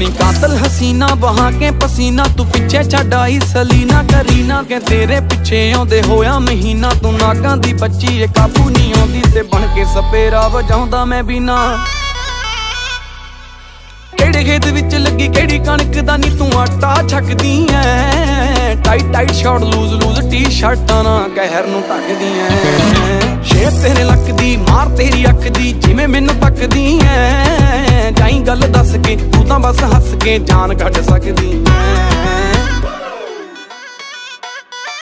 ਬਣੀ ਕਾਤਲ ਹਸੀਨਾ ਬਹਾ ਕੇ ਪਸੀਨਾ, ਤੂੰ ਪਿੱਛੇ ਛੱਡ ਆਈ ਸਲੀਨਾ, ਕਰੀਨਾ ਕਿ ਤੇਰੇ ਪਿੱਛੇ ਆਉਂਦੇ ਹੋਇਆ ਮਹੀਨਾ। ਤੂੰ ਨਾਕਾਂ ਦੀ ਬੱਚੀ ਏ ਕਾਬੂ ਨਹੀਂ ਆਉਂਦੀ ਤੇ ਬਣ ਕੇ ਸਪੇਰਾ ਵਜਾਉਂਦਾ ਮੈਂ ਬਿਨਾ ਕਿਹੜੇ ਖੇਤ ਵਿੱਚ ਲੱਗੀ, ਕਿਹੜੀ ਕਣਕ ਦਾ ਨਹੀਂ ਤੂੰ ਆਟਾ ਛਕਦੀ ਐ। Tight tight short loose loose ਟੀ-ਸ਼ਰਟਾਂ ਨਾ ਕਹਿਰ ਨੂੰ ਟੱਕਦੀ ਐ। ਸ਼ੇਰ ਤੇਰੇ ਲੱਕ ਦੀ, ਮਾਰ ਤੇਰੀ ਅੱਖ ਦੀ, ਜਿਵੇਂ ਮੈਨੂੰ ਤੱਕਦੀ ਐ। ਗੱਲ ਦੱਸ ਕੇ ਤੂੰ ਤਾਂ ਬਸ ਹੱਸ ਕੇ ਜਾਨ ਕੱਢ ਸਕਦੀ।